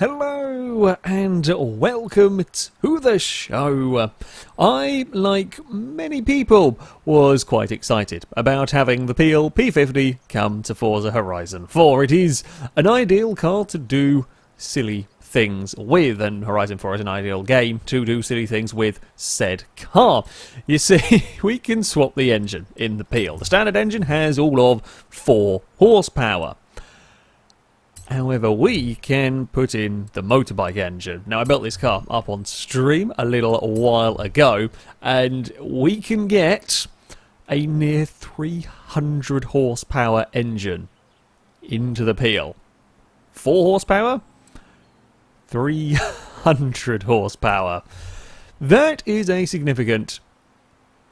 Hello and welcome to the show. I, like many people, was quite excited about having the Peel P50 come to Forza Horizon 4. It is an ideal car to do silly things with, and Horizon 4 is an ideal game to do silly things with said car. You see, we can swap the engine in the Peel. The standard engine has all of 4 horsepower. However, we can put in the motorbike engine. Now, I built this car up on stream a little while ago, and we can get a near 300 horsepower engine into the peel. 4 horsepower? 300 horsepower. That is a significant,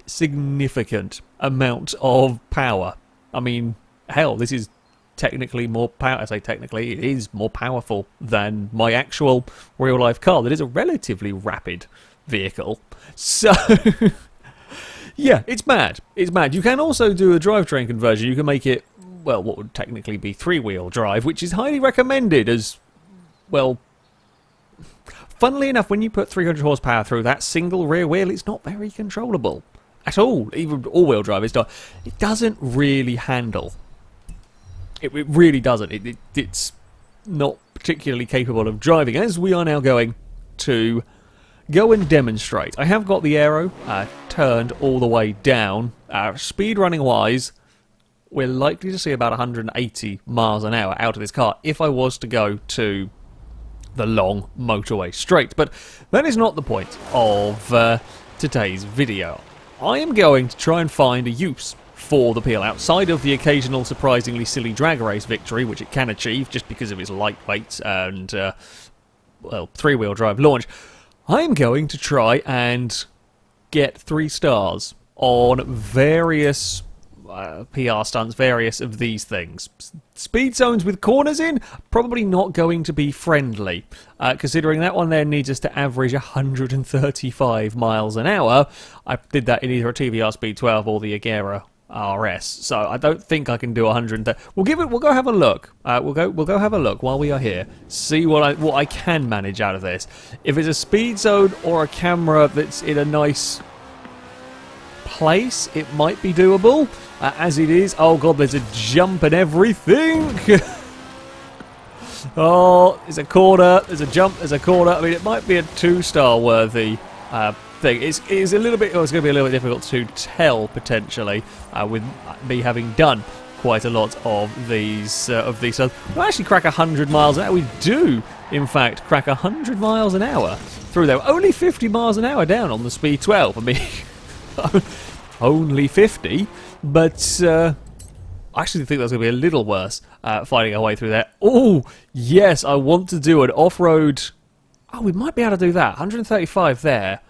significant amount of power. I mean, hell, this is technically more power. I say technically, it is more powerful than my actual real life car. That is a relatively rapid vehicle. So. yeah, it's mad. It's mad. You can also do a drivetrain conversion. You can make it, well, what would technically be three wheel drive, which is highly recommended as, well, funnily enough, when you put 300 horsepower through that single rear wheel, it's not very controllable at all. Even all wheel drive, it's not. It doesn't really handle it, it really doesn't. It, it, it's not particularly capable of driving, as we are now going to go and demonstrate. I have got the aero uh, turned all the way down. Uh, speed running wise, we're likely to see about 180 miles an hour out of this car if I was to go to the long motorway straight. But that is not the point of uh, today's video. I am going to try and find a use for the Peel, outside of the occasional surprisingly silly drag race victory, which it can achieve just because of its lightweight and, uh, well, three-wheel drive launch. I'm going to try and get three stars on various uh, PR stunts, various of these things. Speed zones with corners in, probably not going to be friendly, uh, considering that one there needs us to average 135 miles an hour. I did that in either a TVR Speed 12 or the Agera RS. So I don't think I can do 130. We'll give it. We'll go have a look. Uh, we'll go. We'll go have a look while we are here. See what I what I can manage out of this. If it's a speed zone or a camera that's in a nice place, it might be doable. Uh, as it is, oh god, there's a jump and everything. oh, there's a corner. There's a jump. There's a corner. I mean, it might be a two-star worthy. Uh, thing. It's, it's a little bit. Oh, it's going to be a little bit difficult to tell potentially uh, with me having done quite a lot of these uh, of these. So we actually crack hundred miles an hour. We do, in fact, crack hundred miles an hour through there. Only 50 miles an hour down on the speed 12. I mean, only 50, but. Uh, I actually think that's going to be a little worse uh, finding our way through there. Oh, yes, I want to do an off-road... Oh, we might be able to do that. 135 there.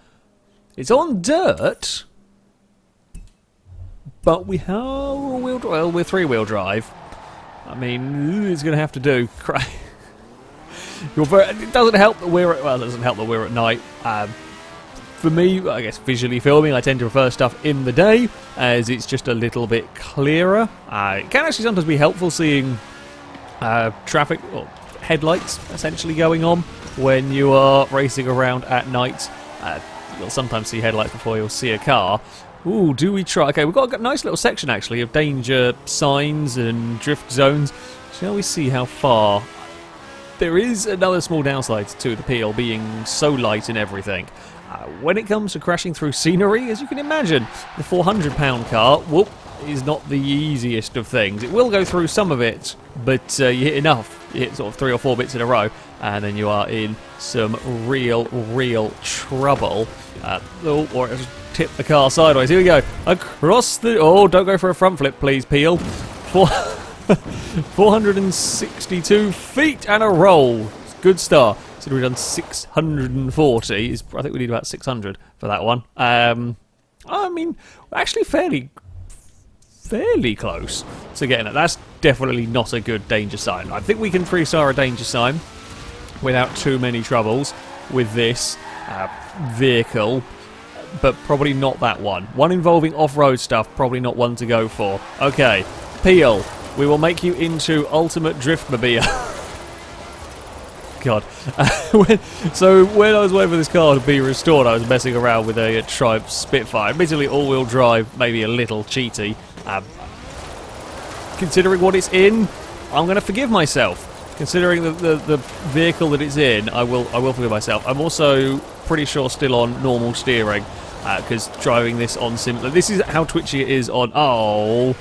It's on dirt, but we have a wheel well, we're three wheel drive. I mean, it's going to have to do. it doesn't help that we're at, well, it doesn't help that we're at night. Um, for me, I guess visually filming, I tend to prefer stuff in the day as it's just a little bit clearer. Uh, it can actually sometimes be helpful seeing uh, traffic or headlights essentially going on when you are racing around at night. Uh, You'll sometimes see headlights before you'll see a car. Ooh, do we try? Okay, we've got a nice little section actually of danger signs and drift zones. Shall we see how far? There is another small downside to the Peel being so light in everything. Uh, when it comes to crashing through scenery, as you can imagine, the 400 pound car, whoop, is not the easiest of things. It will go through some of it, but uh, you hit enough, you hit sort of three or four bits in a row, and then you are in some real, real trouble. Uh, oh, or tip the car sideways. Here we go. Across the... Oh, don't go for a front flip, please, Peel. Four, 462 feet and a roll. Good start. So we've done 640. I think we need about 600 for that one. Um, I mean, actually fairly fairly close to getting it. That's definitely not a good danger sign. I think we can three-star a danger sign without too many troubles with this uh, vehicle, but probably not that one. One involving off-road stuff, probably not one to go for. Okay, Peel, we will make you into Ultimate Driftmobile. God. so when I was waiting for this car to be restored, I was messing around with a, a Triumph Spitfire. Admittedly, all-wheel drive, maybe a little cheaty. Um, considering what it's in, I'm going to forgive myself. Considering the, the, the vehicle that it's in, I will I will forgive myself. I'm also pretty sure still on normal steering because uh, driving this on sim. This is how twitchy it is on. Oh,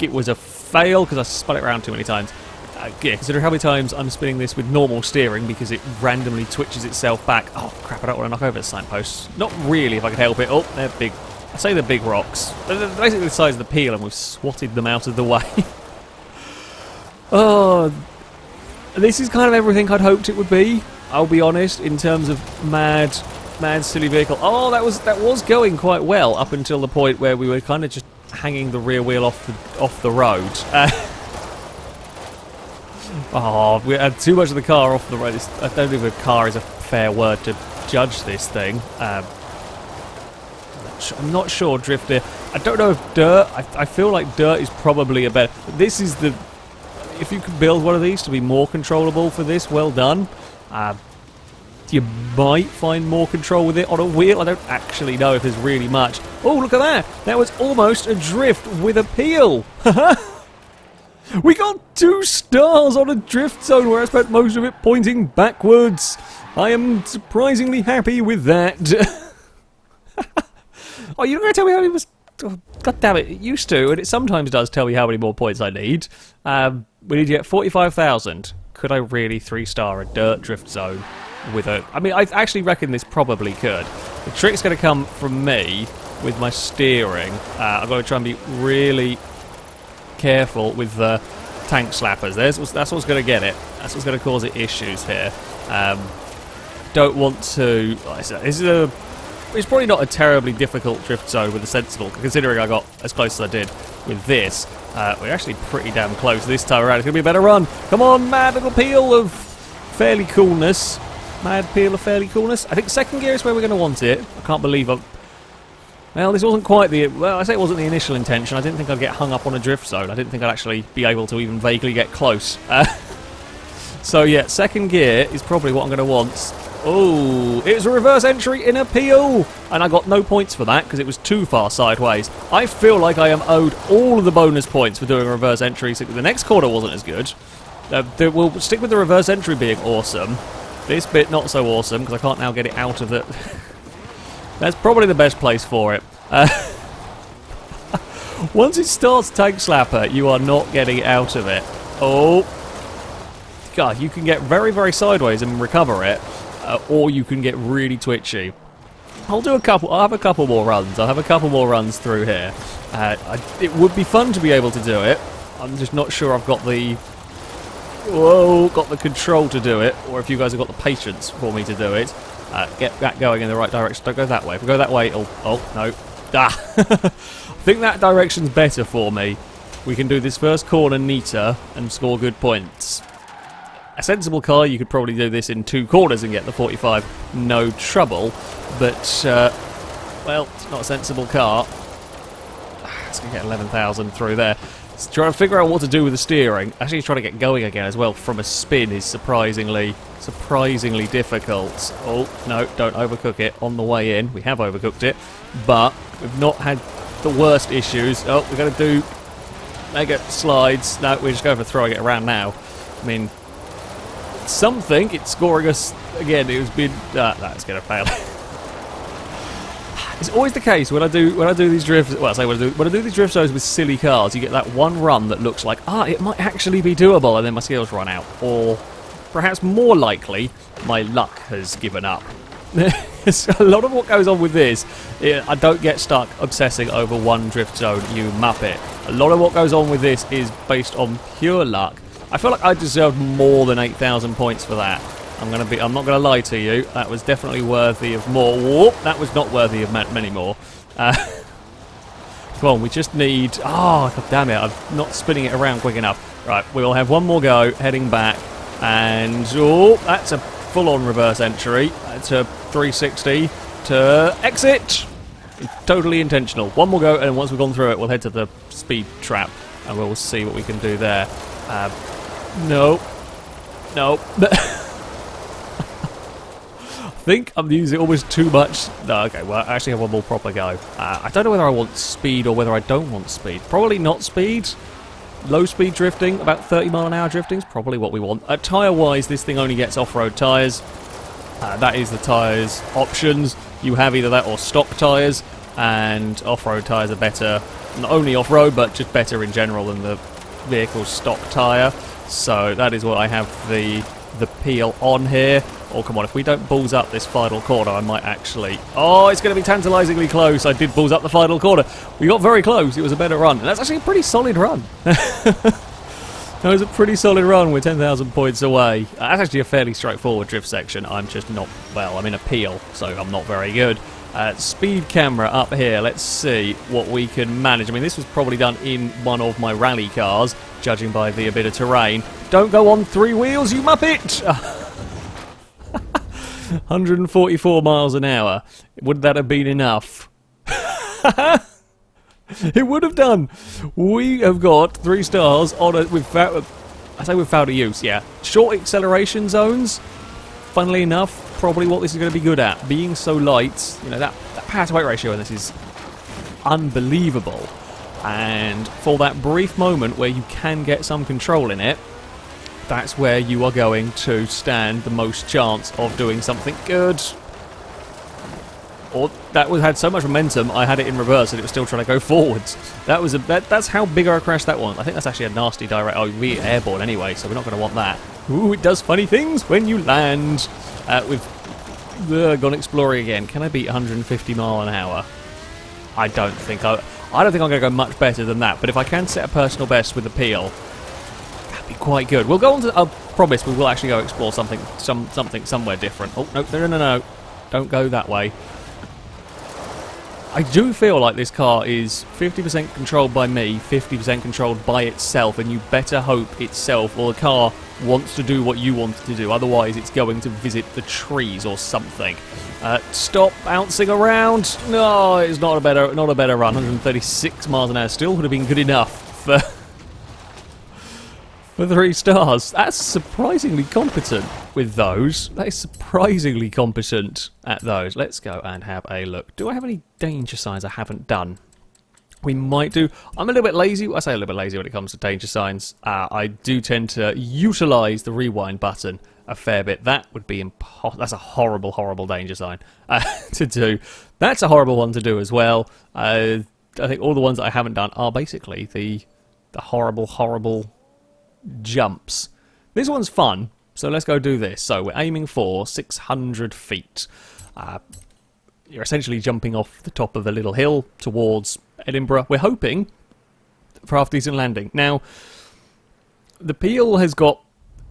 it was a fail because I spun it around too many times. Uh, yeah, considering how many times I'm spinning this with normal steering because it randomly twitches itself back. Oh crap! I don't want to knock over the signposts. Not really, if I can help it. Oh, they're big. I say they're big rocks. They're basically the size of the peel, and we've swatted them out of the way. oh, this is kind of everything I'd hoped it would be. I'll be honest, in terms of mad, mad, silly vehicle. Oh, that was that was going quite well up until the point where we were kind of just hanging the rear wheel off the off the road. Uh, oh, we had too much of the car off the road. It's, I don't think a car is a fair word to judge this thing. Um, I'm not sure drifter. I don't know if dirt. I, I feel like dirt is probably a better. This is the if you could build one of these to be more controllable for this, well done. Uh, you might find more control with it on a wheel. I don't actually know if there's really much. Oh, look at that! That was almost a drift with a peel. we got two stars on a drift zone where I spent most of it pointing backwards. I am surprisingly happy with that. oh, you're going to tell me how it was oh, God damn it, it used to, and it sometimes does tell me how many more points I need. Um, we need to get 45,000. Could I really three-star a dirt drift zone with a... I mean, I actually reckon this probably could. The trick's going to come from me with my steering. Uh, I've got to try and be really careful with the tank slappers. There's, that's what's going to get it. That's what's going to cause it issues here. Um, don't want to... This is a it's probably not a terribly difficult drift zone with a sensible, considering I got as close as I did with this. Uh, we're actually pretty damn close this time around. It's going to be a better run. Come on, mad little peel of fairly coolness. Mad peel of fairly coolness. I think second gear is where we're going to want it. I can't believe I'm... Well, this wasn't quite the... Well, I say it wasn't the initial intention. I didn't think I'd get hung up on a drift zone. I didn't think I'd actually be able to even vaguely get close. Uh, so, yeah, second gear is probably what I'm going to want Oh, it was a reverse entry in a and I got no points for that because it was too far sideways. I feel like I am owed all of the bonus points for doing a reverse entry. The next corner wasn't as good. Uh, we'll stick with the reverse entry being awesome. This bit not so awesome because I can't now get it out of it. That's probably the best place for it. Uh, once it starts Tank Slapper, you are not getting out of it. Oh. God, you can get very, very sideways and recover it uh, or you can get really twitchy. I'll do a couple. I'll have a couple more runs. I'll have a couple more runs through here. Uh, I, it would be fun to be able to do it. I'm just not sure I've got the whoa, got the control to do it, or if you guys have got the patience for me to do it. Uh, get that going in the right direction. Don't go that way. If we go that way, it'll. Oh no. Ah. I think that direction's better for me. We can do this first corner neater and score good points. A sensible car, you could probably do this in two corners and get the 45, no trouble. But, uh, well, it's not a sensible car. It's going to get 11,000 through there. So trying to figure out what to do with the steering. Actually trying to get going again as well from a spin is surprisingly, surprisingly difficult. Oh, no, don't overcook it on the way in. We have overcooked it, but we've not had the worst issues. Oh, we're going to do mega slides. No, we're just going for throwing it around now. I mean, something. It's scoring us again. It has been uh, that's to fail. it's always the case when I do when I do these drifts. Well, I say when I do when I do these drift zones with silly cars, you get that one run that looks like ah, it might actually be doable, and then my skills run out, or perhaps more likely, my luck has given up. a lot of what goes on with this, I don't get stuck obsessing over one drift zone, you muppet. A lot of what goes on with this is based on pure luck I feel like I deserved more than 8,000 points for that. I'm gonna be. I'm not gonna lie to you. That was definitely worthy of more. Whoop! That was not worthy of many more. Uh, come on, we just need. Oh, god damn it! I'm not spinning it around quick enough. Right, we will have one more go, heading back, and oh, that's a full-on reverse entry. That's a 360 to exit. Totally intentional. One more go, and once we've gone through it, we'll head to the speed trap, and we'll see what we can do there. Uh, no. No. I think I'm using almost too much. No, okay, well, I actually have one more proper go. Uh, I don't know whether I want speed or whether I don't want speed. Probably not speed. Low speed drifting, about 30 mile an hour drifting is probably what we want. Uh, tyre wise, this thing only gets off road tyres. Uh, that is the tyres options. You have either that or stock tyres, and off road tyres are better, not only off road, but just better in general than the vehicle's stock tyre. So that is what I have the the peel on here. Oh, come on, if we don't balls up this final corner, I might actually... Oh, it's going to be tantalisingly close. I did balls up the final corner. We got very close. It was a better run. And that's actually a pretty solid run. that was a pretty solid run. We're 10,000 points away. That's actually a fairly straightforward drift section. I'm just not... Well, I'm in a peel, so I'm not very good. Uh, speed camera up here. Let's see what we can manage. I mean, this was probably done in one of my rally cars, judging by the bit of terrain. Don't go on three wheels, you muppet! 144 miles an hour. Would that have been enough? it would have done. We have got three stars on it. I say without a use, yeah. Short acceleration zones. Funnily enough, probably what this is going to be good at. Being so light, you know that, that power to weight ratio in this is unbelievable. And for that brief moment where you can get some control in it, that's where you are going to stand the most chance of doing something good. Or that was had so much momentum, I had it in reverse and it was still trying to go forwards. That was a that, that's how big a crash that was. I think that's actually a nasty direct. Oh, we airborne anyway, so we're not going to want that. Ooh, it does funny things when you land. Uh, we've uh, gone exploring again. Can I beat 150 mile an hour? I don't think I. I don't think I'm going to go much better than that. But if I can set a personal best with the peel, be quite good. We'll go on to. I promise we will actually go explore something, some something somewhere different. Oh no, no, no, no! Don't go that way. I do feel like this car is 50% controlled by me, 50% controlled by itself, and you better hope itself or the car wants to do what you want to do. Otherwise, it's going to visit the trees or something. Uh, stop bouncing around. No, it's not a better, not a better run. 136 miles an hour still would have been good enough for for three stars. That's surprisingly competent with those. That is surprisingly competent at those. Let's go and have a look. Do I have any danger signs I haven't done? We might do. I'm a little bit lazy. I say a little bit lazy when it comes to danger signs. Uh, I do tend to utilise the rewind button a fair bit. That would be impossible. That's a horrible, horrible danger sign uh, to do. That's a horrible one to do as well. Uh, I think all the ones that I haven't done are basically the the horrible, horrible jumps. This one's fun, so let's go do this. So we're aiming for 600 feet. Uh, you're essentially jumping off the top of a little hill towards Edinburgh. We're hoping for half decent landing. Now, the Peel has got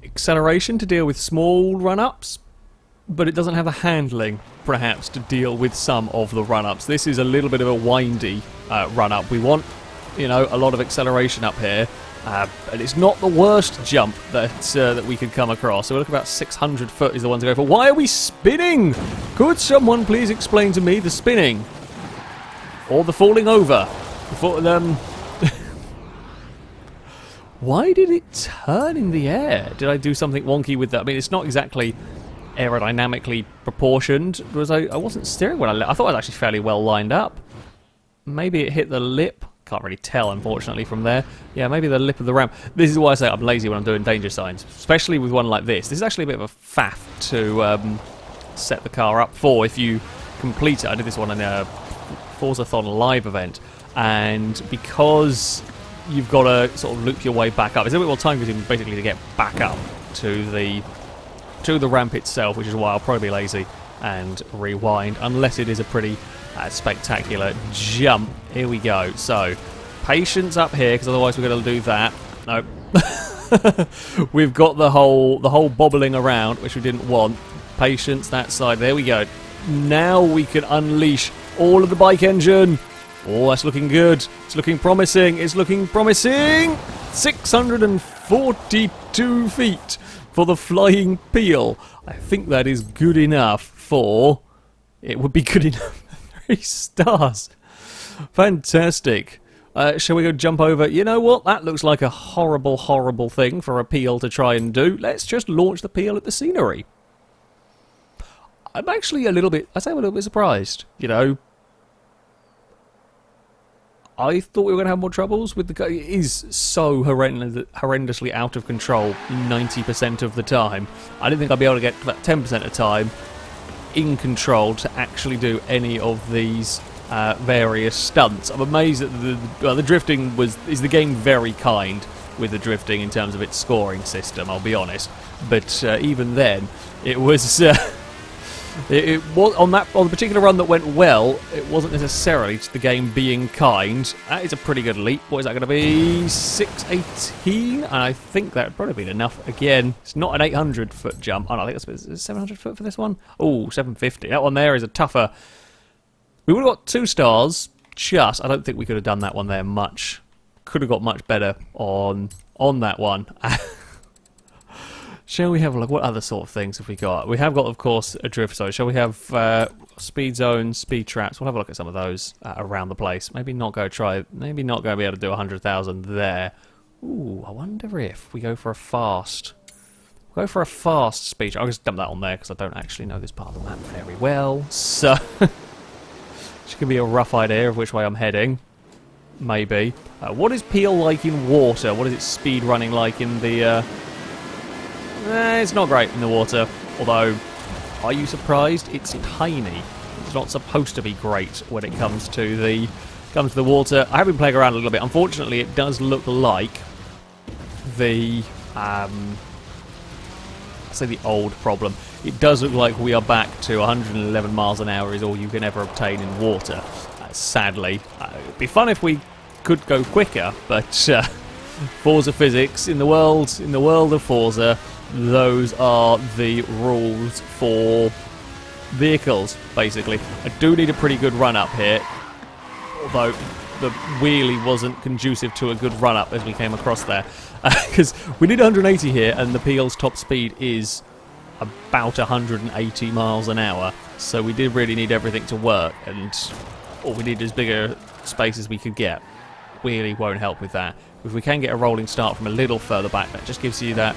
acceleration to deal with small run-ups, but it doesn't have the handling, perhaps, to deal with some of the run-ups. This is a little bit of a windy uh, run-up. We want, you know, a lot of acceleration up here, uh, and it's not the worst jump that uh, that we could come across. So we look about 600 foot is the one to go for. Why are we spinning? Could someone please explain to me the spinning? Or the falling over? Before, um, Why did it turn in the air? Did I do something wonky with that? I mean, it's not exactly aerodynamically proportioned. Was I? I wasn't steering when I. I thought I was actually fairly well lined up. Maybe it hit the lip can't really tell, unfortunately, from there. Yeah, maybe the lip of the ramp. This is why I say I'm lazy when I'm doing danger signs, especially with one like this. This is actually a bit of a faff to um, set the car up for if you complete it. I did this one in a Forzathon live event, and because you've got to sort of loop your way back up, it's a bit more time consuming basically to get back up to the to the ramp itself, which is why I'll probably be lazy and rewind, unless it is a pretty uh, spectacular jump. Here we go. So, patience up here, because otherwise we're going to do that. Nope. We've got the whole the whole bobbling around, which we didn't want. Patience that side. There we go. Now we can unleash all of the bike engine. Oh, that's looking good. It's looking promising. It's looking promising. 642 feet for the flying peel. I think that is good enough for... It would be good enough three stars. Fantastic. Uh, shall we go jump over? You know what? That looks like a horrible, horrible thing for a peel to try and do. Let's just launch the peel at the scenery. I'm actually a little bit, I say I'm a little bit surprised, you know. I thought we were going to have more troubles with the car. It is so horrendous, horrendously out of control 90% of the time. I didn't think I'd be able to get that 10% of the time in control to actually do any of these uh, various stunts. I'm amazed that the, well, the drifting was is the game very kind with the drifting in terms of its scoring system. I'll be honest, but uh, even then, it was. Uh, it, it, was on that on the particular run that went well. It wasn't necessarily the game being kind. That is a pretty good leap. What is that going to be? Six eighteen, and I think that would probably be enough. Again, it's not an 800 foot jump. Oh, no, I think it's 700 foot for this one. Oh, 750. That one there is a tougher we would have got two stars, just. I don't think we could have done that one there much. Could have got much better on on that one. Shall we have a look? What other sort of things have we got? We have got, of course, a drift zone. Shall we have uh, speed zones, speed traps? We'll have a look at some of those uh, around the place. Maybe not go try. Maybe not going to be able to do 100,000 there. Ooh, I wonder if we go for a fast. Go for a fast speed. I'll just dump that on there because I don't actually know this part of the map very well. So. Which could be a rough idea of which way I'm heading. Maybe. Uh, what is Peel like in water? What is its speed running like in the... Eh, it's not great in the water. Although, are you surprised? It's tiny. It's not supposed to be great when it comes to the comes to the water. I have been playing around a little bit. Unfortunately, it does look like the um, say the old problem. It does look like we are back to 111 miles an hour is all you can ever obtain in water. Uh, sadly, uh, it'd be fun if we could go quicker, but uh, Forza physics in the world in the world of Forza, those are the rules for vehicles. Basically, I do need a pretty good run up here, although the wheelie wasn't conducive to a good run up as we came across there because we need 180 here, and the Peel's top speed is about 180 miles an hour. So we did really need everything to work, and all we need is bigger space as we could get. Wheelie won't help with that. If we can get a rolling start from a little further back, that just gives you that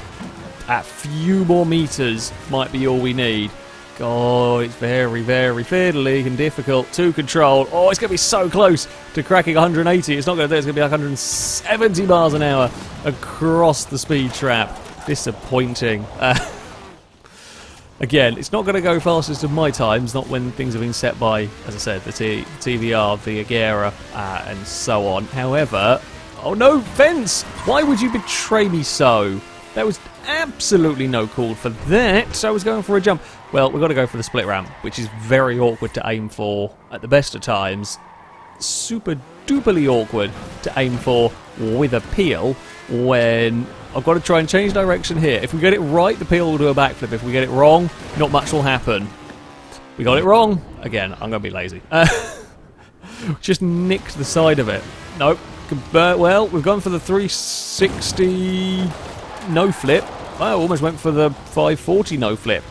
a few more meters might be all we need. God, it's very, very fiddly and difficult to control. Oh, it's going to be so close to cracking 180. It's not going to do it. It's going to be like 170 miles an hour across the speed trap. Disappointing. Uh, again, it's not going to go fastest of my times, not when things have been set by, as I said, the T TVR, the Agera, uh, and so on. However, oh no, fence! Why would you betray me so? There was absolutely no call for that, so I was going for a jump. Well, we've got to go for the split ramp, which is very awkward to aim for at the best of times. Super duperly awkward to aim for with a peel when I've got to try and change direction here. If we get it right, the peel will do a backflip. If we get it wrong, not much will happen. We got it wrong. Again, I'm going to be lazy. Uh, just nicked the side of it. Nope. Well, we've gone for the 360 no flip. I almost went for the 540 no flip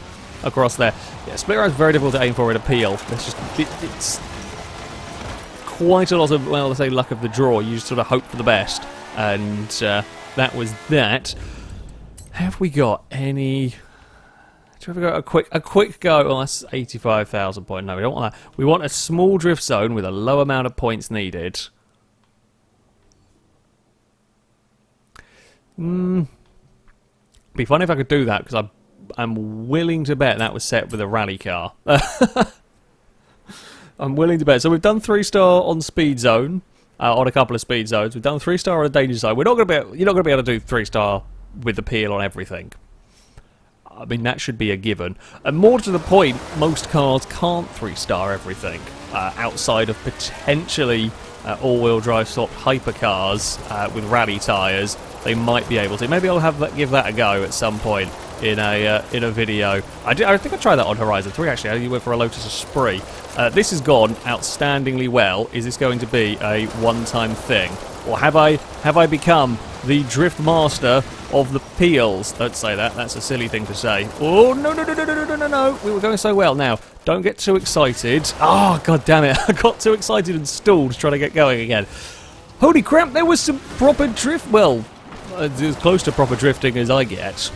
across there. Yeah, split is very difficult to aim for at a peel. It's just it, it's quite a lot of well, let's say luck of the draw. You just sort of hope for the best, and uh, that was that. Have we got any? Do we have a quick a quick go? Oh, that's eighty-five thousand point. No, we don't want that. We want a small drift zone with a low amount of points needed. Hmm. Be funny if I could do that because I I'm willing to bet that was set with a rally car. I'm willing to bet. So we've done three star on speed zone, uh, on a couple of speed zones. We've done three star on a danger zone. We're not to be. You're not to be able to do three star with appeal on everything. I mean that should be a given. And more to the point, most cars can't three star everything uh, outside of potentially uh, all-wheel drive swapped hypercars uh, with rally tyres, they might be able to. Maybe I'll have that, give that a go at some point in a uh, in a video. I, did, I think I tried that on Horizon 3 actually. I went for a Lotus Esprit. Uh, this has gone outstandingly well. Is this going to be a one-time thing, or have I have I become the drift master of the peels? Don't say that. That's a silly thing to say. Oh no no no no no no no! We were going so well now don't get too excited. Oh god damn it! I got too excited and stalled trying to get going again. Holy crap! There was some proper drift. Well, as close to proper drifting as I get.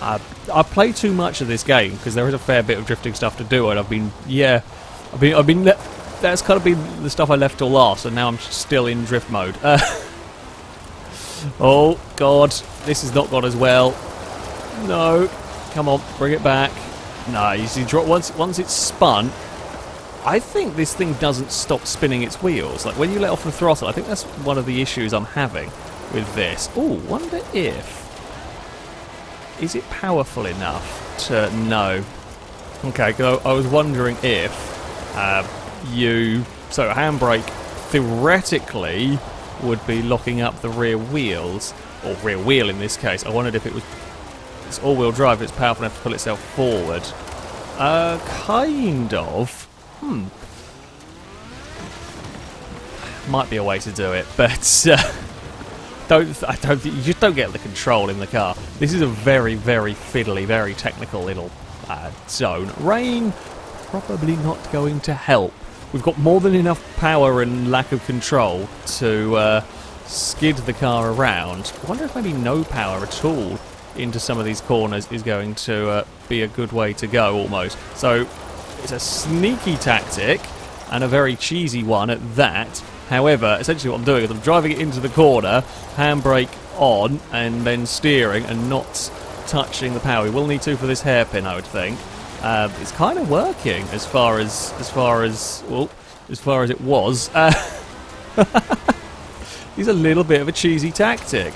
Uh, I play too much of this game because there is a fair bit of drifting stuff to do, and I've been, yeah, I've been, I've been, that's kind of been the stuff I left till last, and now I'm still in drift mode. Uh, oh God, this has not gone as well. No, come on, bring it back. No, you see, once once it's spun, I think this thing doesn't stop spinning its wheels. Like when you let off the throttle, I think that's one of the issues I'm having with this. Oh, wonder if is it powerful enough to know? Okay, go. I was wondering if uh, you so handbrake theoretically would be locking up the rear wheels or rear wheel in this case. I wondered if it was it's all-wheel drive. It's powerful enough to pull itself forward. Uh, kind of. Hmm. Might be a way to do it, but uh, don't. I don't. You just don't get the control in the car. This is a very, very fiddly, very technical little uh, zone. Rain probably not going to help. We've got more than enough power and lack of control to uh, skid the car around. I wonder if maybe no power at all into some of these corners is going to uh, be a good way to go almost. So it's a sneaky tactic and a very cheesy one at that. However, essentially what I'm doing is I'm driving it into the corner, handbrake on, and then steering and not touching the power. We will need to for this hairpin, I would think. Uh, it's kind of working as far as as far as well as far as it was. Uh, it's a little bit of a cheesy tactic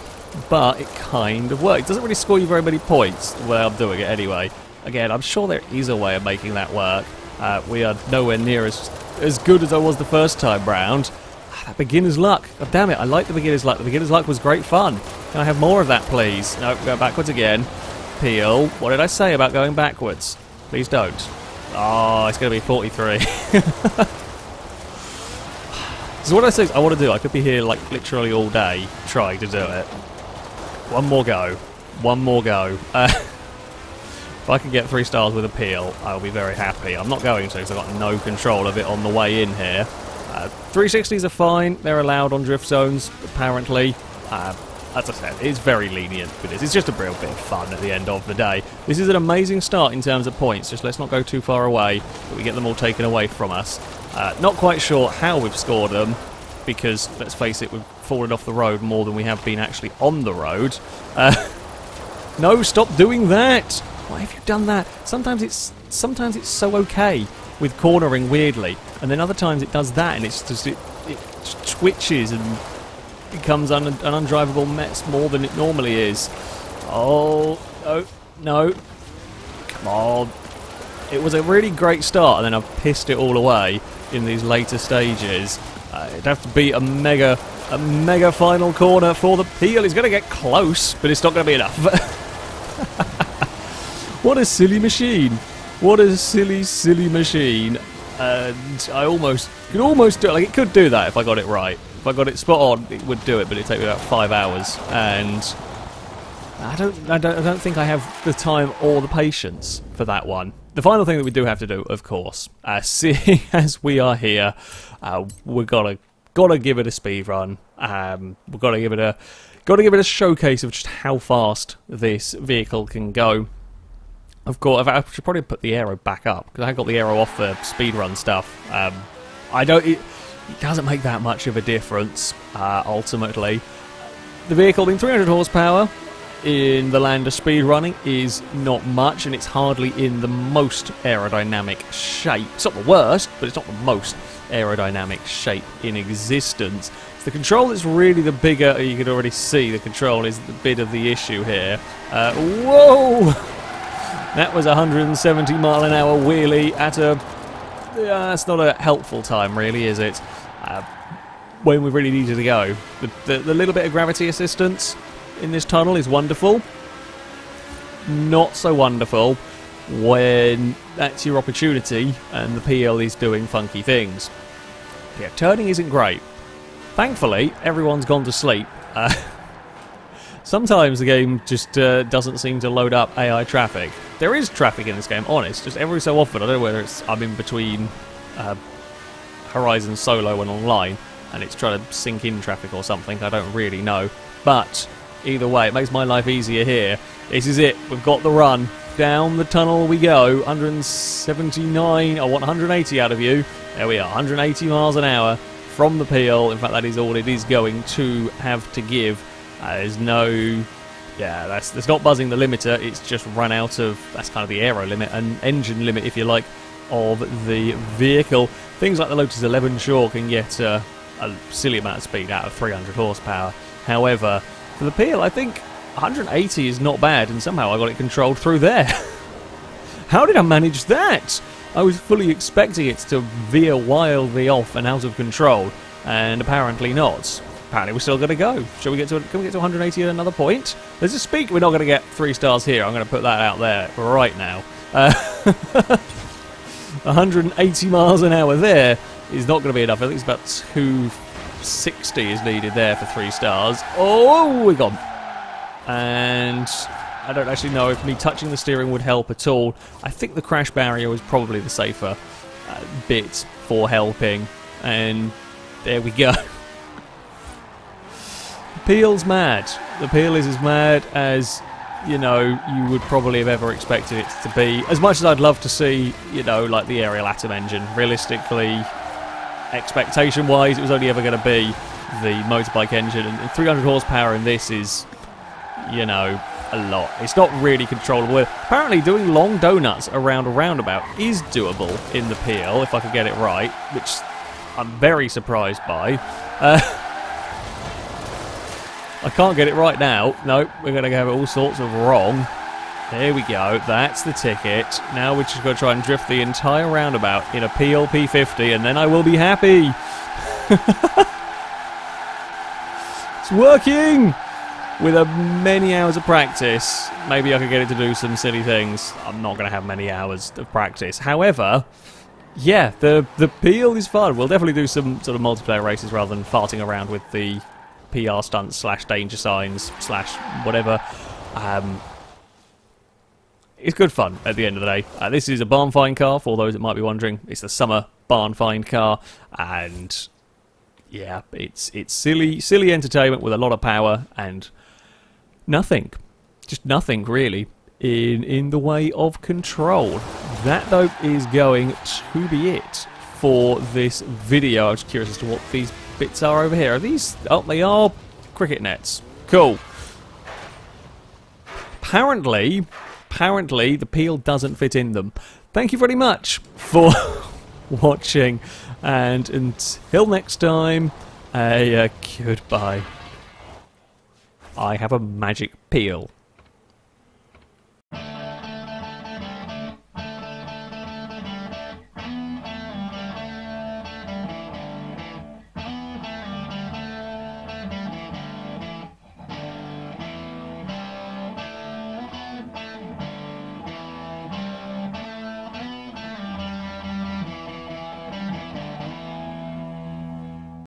but it kind of works. It doesn't really score you very many points the way I'm doing it anyway. Again, I'm sure there is a way of making that work. Uh, we are nowhere near as as good as I was the first time round. Ah, that beginner's luck. Damn it, I like the beginner's luck. The beginner's luck was great fun. Can I have more of that, please? No, go backwards again. Peel. What did I say about going backwards? Please don't. Oh, it's going to be 43. so what I say is I want to do, I could be here like literally all day trying to do it. One more go. One more go. Uh, if I can get three stars with appeal, I'll be very happy. I'm not going to because I've got no control of it on the way in here. Uh, 360s are fine. They're allowed on drift zones, apparently. Uh, as I said, it's very lenient with this. It's just a real bit of fun at the end of the day. This is an amazing start in terms of points. Just let's not go too far away, but we get them all taken away from us. Uh, not quite sure how we've scored them, because, let's face it, we've fallen off the road more than we have been actually on the road. Uh, no, stop doing that! Why have you done that? Sometimes it's sometimes it's so okay with cornering weirdly, and then other times it does that and it's just it, it twitches and becomes un, an undrivable mess more than it normally is. Oh no, no, come on! It was a really great start, and then I've pissed it all away in these later stages. Uh, it'd have to be a mega, a mega final corner for the peel. He's going to get close, but it's not going to be enough. what a silly machine! What a silly, silly machine! And I almost could almost do it. Like it could do that if I got it right. If I got it spot on, it would do it, but it'd take me about five hours. And I don't, I don't, I don't think I have the time or the patience for that one. The final thing that we do have to do, of course, uh, seeing as we are here, uh, we've got to got to give it a speed run. Um, we've got to give it a got to give it a showcase of just how fast this vehicle can go. Of course, I should probably put the aero back up because I got the aero off the speed run stuff. Um, I don't. It, it, doesn't make that much of a difference uh, ultimately. The vehicle being 300 horsepower in the land of speedrunning is not much, and it's hardly in the most aerodynamic shape. It's not the worst, but it's not the most aerodynamic shape in existence. It's the control that's really the bigger, you can already see the control is the bit of the issue here. Uh, whoa! That was a 170 mile an hour wheelie at a... Uh, that's not a helpful time, really, is it? Uh, when we really needed to go. The, the, the little bit of gravity assistance in this tunnel is wonderful. Not so wonderful when that's your opportunity and the Peel is doing funky things. Yeah, turning isn't great. Thankfully, everyone's gone to sleep. Uh, sometimes the game just uh, doesn't seem to load up AI traffic. There is traffic in this game, honest. Just every so often, I don't know whether it's I'm in between uh, Horizon Solo and online, and it's trying to sync in traffic or something. I don't really know, but either way. It makes my life easier here. This is it. We've got the run. Down the tunnel we go. 179. I want 180 out of you. There we are. 180 miles an hour from the peel. In fact, that is all it is going to have to give. Uh, there's no... Yeah, that's, that's not buzzing the limiter. It's just run out of... That's kind of the aero limit, and engine limit, if you like, of the vehicle. Things like the Lotus 11 Shore can get uh, a silly amount of speed out of 300 horsepower. However, for the Peel, I think 180 is not bad, and somehow I got it controlled through there. How did I manage that? I was fully expecting it to veer wildly off and out of control, and apparently not. Apparently we're still going to go. Shall we get to? Can we get to 180 at another point? There's a speak we're not going to get three stars here. I'm going to put that out there right now. Uh, 180 miles an hour there is not going to be enough. I think it's about 260 is needed there for three stars. Oh, we're gone. And I don't actually know if me touching the steering would help at all. I think the crash barrier was probably the safer uh, bit for helping. And there we go. the peel's mad. The peel is as mad as you know you would probably have ever expected it to be. As much as I'd love to see, you know, like the Ariel Atom engine, realistically, expectation-wise, it was only ever going to be the motorbike engine, and 300 horsepower in this is, you know, a lot. It's not really controllable. Apparently, doing long donuts around a roundabout is doable in the peel, if I could get it right, which I'm very surprised by. Uh, I can't get it right now. No, we're going to have all sorts of wrong. There we go. That's the ticket. Now we're just going to try and drift the entire roundabout in a Peel P50, and then I will be happy. it's working! With a many hours of practice, maybe I could get it to do some silly things. I'm not going to have many hours of practice. However, yeah, the the peel is fun. We'll definitely do some sort of multiplayer races rather than farting around with the PR stunts slash danger signs slash whatever. Um, it's good fun at the end of the day. Uh, this is a barn find car, for those that might be wondering. It's the summer barn find car, and yeah, it's it's silly, silly entertainment with a lot of power and nothing, just nothing really in in the way of control. That though is going to be it for this video. I'm just curious as to what these bits are over here. Are these? Oh, they are cricket nets. Cool. Apparently, apparently the peel doesn't fit in them. Thank you very much for watching, and until next time, a uh, goodbye. I have a magic peel.